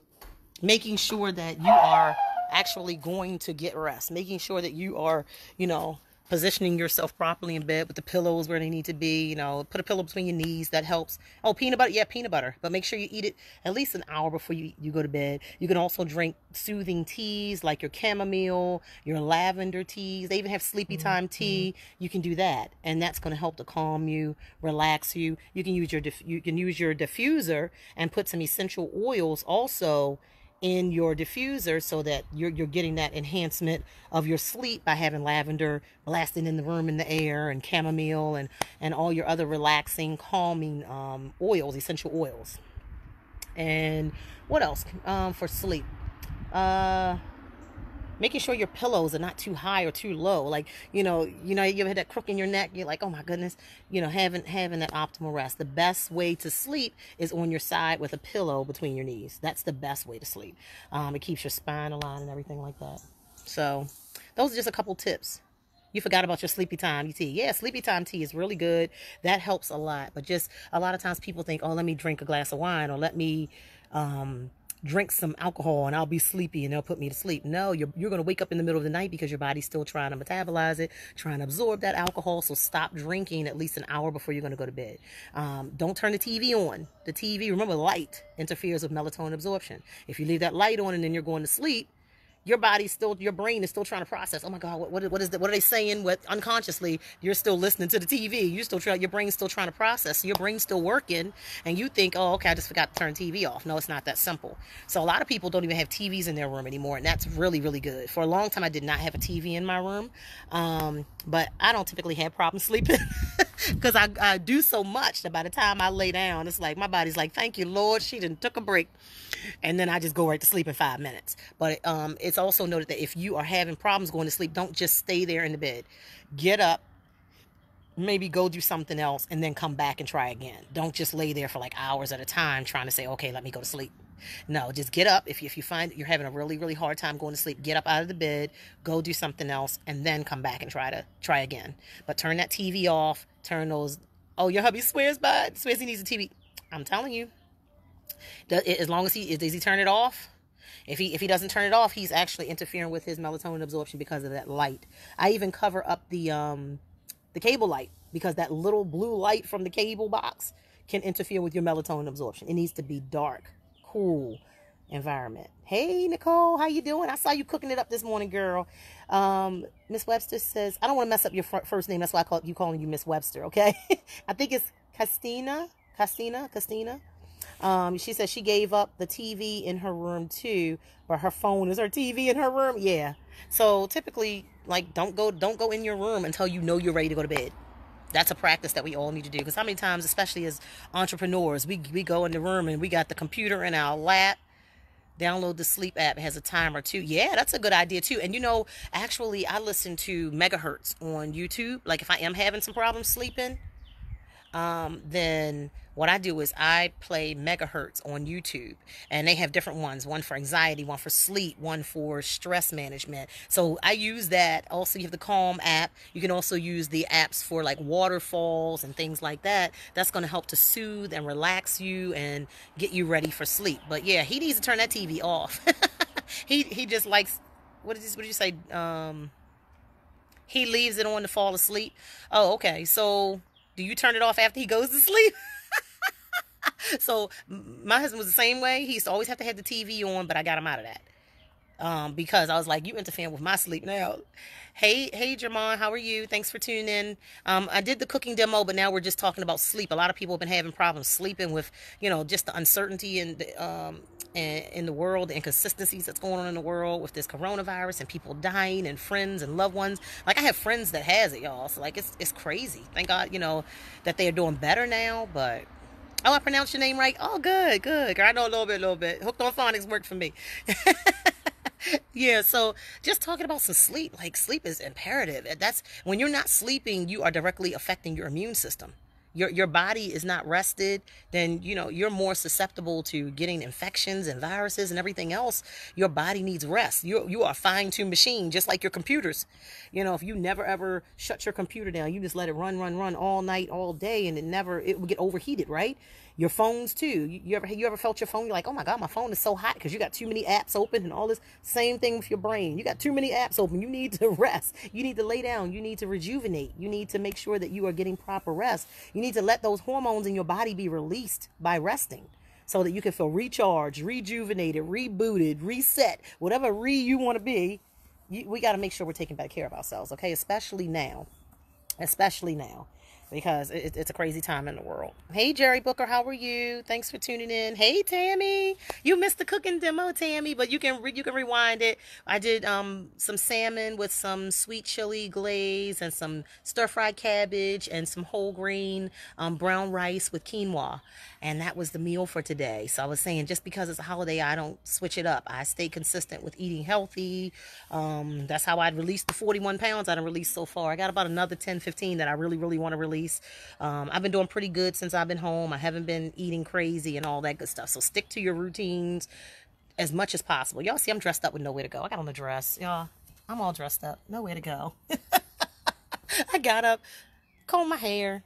making sure that you are actually going to get rest, making sure that you are, you know, positioning yourself properly in bed with the pillows where they need to be. You know, put a pillow between your knees. That helps. Oh, peanut butter. Yeah, peanut butter. But make sure you eat it at least an hour before you, you go to bed. You can also drink soothing teas like your chamomile, your lavender teas. They even have sleepy time mm-hmm. tea. You can do that. And that's going to help to calm you, relax you. You can use your, you can use your diffuser and put some essential oils also in your diffuser so that you're, you're getting that enhancement of your sleep by having lavender blasting in the room in the air and chamomile and, and all your other relaxing, calming um, oils, essential oils. And what else um, for sleep? Uh, making sure your pillows are not too high or too low. Like, you know, you know, you ever had that crook in your neck, you're like, oh my goodness, you know, having having that optimal rest. The best way to sleep is on your side with a pillow between your knees. That's the best way to sleep. Um, it keeps your spine aligned and everything like that. So those are just a couple tips. You forgot about your sleepy time tea. Yeah, sleepy time tea is really good. That helps a lot. But just a lot of times people think, oh, let me drink a glass of wine or let me um, drink some alcohol and I'll be sleepy and they'll put me to sleep. No, you're, you're going to wake up in the middle of the night because your body's still trying to metabolize it, trying to absorb that alcohol. So stop drinking at least an hour before you're going to go to bed. Um, don't turn the TV on. The TV, remember, light interferes with melatonin absorption. If you leave that light on and then you're going to sleep, your body's still, your brain is still trying to process. Oh my God, what, what, is that? What are they saying? What unconsciously you're still listening to the TV. You're still trying, your brain's still trying to process. Your brain's still working and you think, oh, okay, I just forgot to turn TV off. No, it's not that simple. So a lot of people don't even have TVs in their room anymore. And that's really, really good. For a long time, I did not have a TV in my room. Um, but I don't typically have problems sleeping <laughs> because I, I do so much that by the time I lay down, it's like my body's like, thank you, Lord. She didn't took a break. And then I just go right to sleep in five minutes. But um, it's also noted that if you are having problems going to sleep, don't just stay there in the bed. Get up, maybe go do something else, and then come back and try again. Don't just lay there for like hours at a time trying to say, okay, let me go to sleep. No, just get up. If you, if you find you're having a really, really hard time going to sleep, get up out of the bed, go do something else, and then come back and try to try again. But turn that TV off. Turn those. Oh, your hubby swears by. Swears he needs a TV. I'm telling you. As long as he does he turn it off? If he if he doesn't turn it off, he's actually interfering with his melatonin absorption because of that light. I even cover up the um the cable light because that little blue light from the cable box can interfere with your melatonin absorption. It needs to be dark, cool environment. Hey Nicole, how you doing? I saw you cooking it up this morning, girl. Um, Miss Webster says I don't want to mess up your first name. That's why I call you calling you Miss Webster. Okay, <laughs> I think it's Castina, Castina, Castina. Um, she said she gave up the TV in her room too, but her phone is her TV in her room. Yeah. So typically, like, don't go, don't go in your room until you know you're ready to go to bed. That's a practice that we all need to do. Because how many times, especially as entrepreneurs, we we go in the room and we got the computer in our lap. Download the sleep app. It has a timer too. Yeah, that's a good idea too. And you know, actually, I listen to megahertz on YouTube. Like if I am having some problems sleeping, um, then what I do is I play megahertz on YouTube and they have different ones one for anxiety, one for sleep, one for stress management. So I use that. Also, you have the Calm app. You can also use the apps for like waterfalls and things like that. That's going to help to soothe and relax you and get you ready for sleep. But yeah, he needs to turn that TV off. <laughs> he he just likes what did you, what did you say? Um, he leaves it on to fall asleep. Oh, okay. So do you turn it off after he goes to <laughs> sleep? <laughs> so my husband was the same way. He used to always have to have the TV on, but I got him out of that. Um, because I was like, you interfering with my sleep now. Hey, hey, Jermon, how are you? Thanks for tuning in. Um, I did the cooking demo, but now we're just talking about sleep. A lot of people have been having problems sleeping with, you know, just the uncertainty and um, in the world, the inconsistencies that's going on in the world with this coronavirus and people dying and friends and loved ones. Like I have friends that has it, y'all. So like it's it's crazy. Thank God, you know, that they are doing better now. But oh, I pronounced your name right. Oh, good, good. Girl, I know a little bit, a little bit. Hooked on phonics worked for me. <laughs> yeah, so just talking about some sleep, like sleep is imperative. That's when you're not sleeping, you are directly affecting your immune system your your body is not rested, then you know you're more susceptible to getting infections and viruses and everything else. Your body needs rest. You you are a fine-tuned machine, just like your computers. You know, if you never ever shut your computer down, you just let it run, run, run all night, all day, and it never it would get overheated, right? Your phones too. You, you ever you ever felt your phone? You're like, oh my god, my phone is so hot because you got too many apps open and all this. Same thing with your brain. You got too many apps open. You need to <laughs> rest. You need to lay down. You need to rejuvenate. You need to make sure that you are getting proper rest. You need to let those hormones in your body be released by resting so that you can feel recharged, rejuvenated, rebooted, reset, whatever re you want to be. You, we got to make sure we're taking better care of ourselves, okay? Especially now. Especially now. Because it, it's a crazy time in the world. Hey, Jerry Booker, how are you? Thanks for tuning in. Hey, Tammy, you missed the cooking demo, Tammy, but you can re- you can rewind it. I did um some salmon with some sweet chili glaze and some stir fried cabbage and some whole grain um, brown rice with quinoa, and that was the meal for today. So I was saying, just because it's a holiday, I don't switch it up. I stay consistent with eating healthy. Um, that's how I'd released the 41 pounds I have released so far. I got about another 10, 15 that I really, really want to release release. Um, I've been doing pretty good since I've been home. I haven't been eating crazy and all that good stuff. So stick to your routines as much as possible. Y'all see I'm dressed up with nowhere to go. I got on the dress. Y'all, I'm all dressed up. Nowhere to go. <laughs> I got up, combed my hair,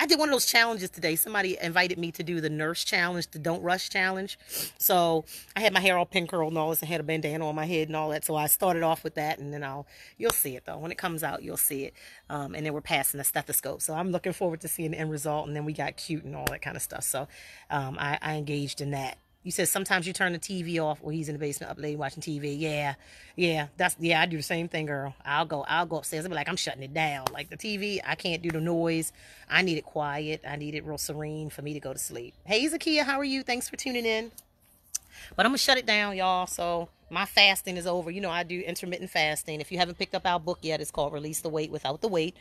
I did one of those challenges today. Somebody invited me to do the nurse challenge, the don't rush challenge. So I had my hair all pin curled and all this. I had a bandana on my head and all that. So I started off with that, and then I'll you'll see it though when it comes out. You'll see it. Um, and then we're passing the stethoscope. So I'm looking forward to seeing the end result. And then we got cute and all that kind of stuff. So um, I, I engaged in that you said sometimes you turn the TV off when he's in the basement up late watching TV. Yeah, yeah, that's yeah. I do the same thing, girl. I'll go, I'll go upstairs. I'll be like, I'm shutting it down. Like the TV, I can't do the noise. I need it quiet. I need it real serene for me to go to sleep. Hey, Zakia, how are you? Thanks for tuning in. But I'm gonna shut it down, y'all. So my fasting is over. You know, I do intermittent fasting. If you haven't picked up our book yet, it's called Release the Weight Without the Weight.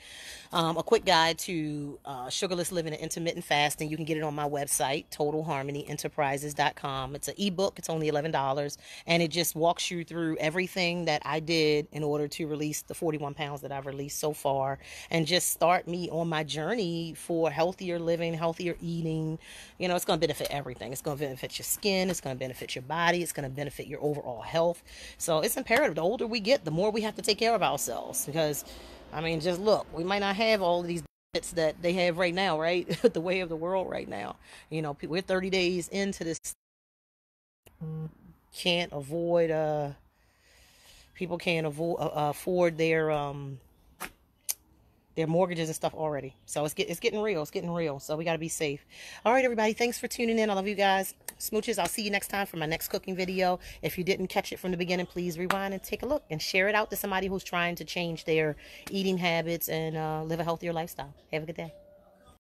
Um, a quick guide to uh, sugarless living and intermittent fasting. You can get it on my website, totalharmonyenterprises.com. It's an ebook, it's only $11, and it just walks you through everything that I did in order to release the 41 pounds that I've released so far and just start me on my journey for healthier living, healthier eating. You know, it's going to benefit everything. It's going to benefit your skin, it's going to benefit your body, it's going to benefit your overall health health. So it's imperative. The older we get, the more we have to take care of ourselves. Because, I mean, just look, we might not have all these benefits that they have right now, right? <laughs> the way of the world right now. You know, we're 30 days into this. Can't avoid, uh, people can't avoid, uh, afford their, um, their mortgages and stuff already. So it's get, it's getting real. It's getting real. So we got to be safe. All right, everybody. Thanks for tuning in. I love you guys. Smooches. I'll see you next time for my next cooking video. If you didn't catch it from the beginning, please rewind and take a look and share it out to somebody who's trying to change their eating habits and uh, live a healthier lifestyle. Have a good day.